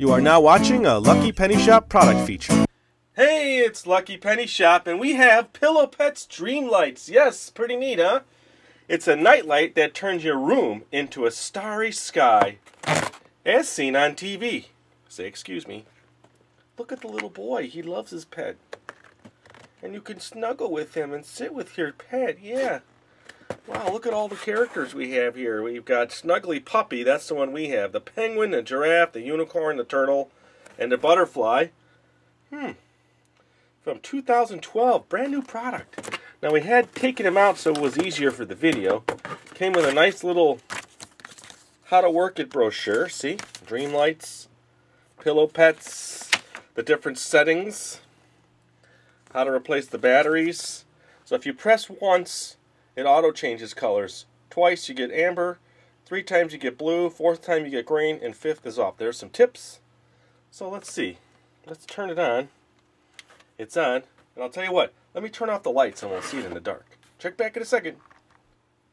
You are now watching a Lucky Penny Shop product feature. Hey, it's Lucky Penny Shop, and we have Pillow Pets Dream Lites. Yes, pretty neat, huh? It's a night light that turns your room into a starry sky, as seen on TV. Say, excuse me. Look at the little boy. He loves his pet. And you can snuggle with him and sit with your pet. Yeah. Wow, look at all the characters we have here. We've got Snuggly Puppy, that's the one we have. The penguin, the giraffe, the unicorn, the turtle, and the butterfly. Hmm. From 2012, brand new product. Now we had taken them out so it was easier for the video. Came with a nice little how to work it brochure. See? Dream Lites, pillow pets, the different settings, how to replace the batteries. So if you press once, it auto changes colors. Twice you get amber, three times you get blue, fourth time you get green, and fifth is off. There's some tips. So let's see. Let's turn it on. It's on. And I'll tell you what, let me turn off the lights and we'll see it in the dark. Check back in a second.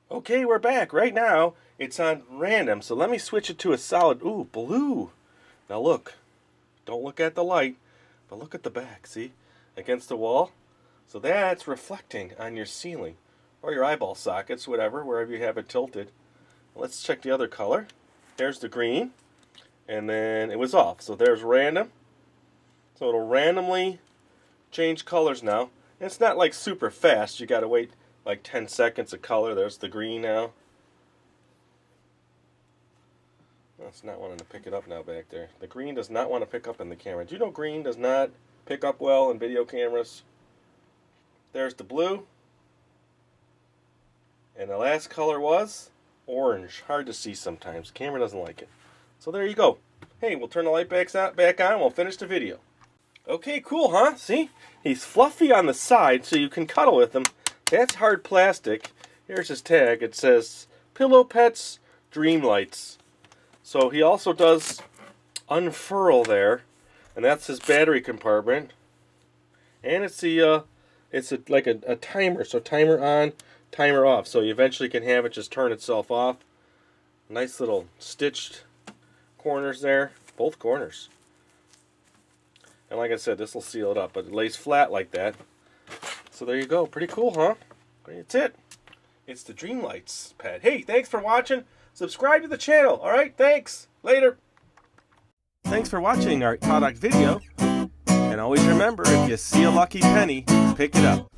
Okay, we're back. Right now, it's on random, so let me switch it to a solid, ooh, blue. Now look, don't look at the light, but look at the back, see? Against the wall. So that's reflecting on your ceiling or your eyeball sockets, whatever, wherever you have it tilted. Let's check the other color. There's the green, and then it was off. So there's random. So it'll randomly change colors now. And it's not like super fast. You got to wait like 10 seconds of color. There's the green now. That's not wanting to pick it up now back there. The green does not want to pick up in the camera. Do you know green does not pick up well in video cameras? There's the blue. And the last color was orange. Hard to see sometimes. Camera doesn't like it. So there you go. Hey, we'll turn the light back on and we'll finish the video. Okay, cool, huh? See? He's fluffy on the side so you can cuddle with him. That's hard plastic. Here's his tag. It says Pillow Pets Dream Lites. So he also does unfurl there. And that's his battery compartment. And it's the uh, it's a, like a, a timer. So timer on, timer off. So you eventually can have it just turn itself off. Nice little stitched corners there. Both corners. And like I said, this will seal it up. But it lays flat like that. So there you go. Pretty cool, huh? That's it. It's the Dream Lites pad. Hey, thanks for watching. Subscribe to the channel. All right, thanks. Later. Thanks for watching our product video. And always remember, if you see a lucky penny, pick it up.